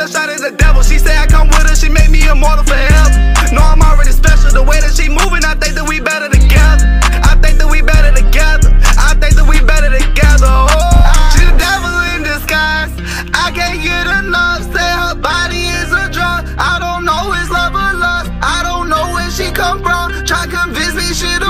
tell her shot is a devil. She say I come with her, she make me immortal forever. No, I'm already special. The way that she moving, I think that we better together. I think that we better together. I think that we better together. Oh, she the devil in disguise. I can't get enough. Say her body is a drug. I don't know it's love or lust. I don't know where she come from. Try convince me she the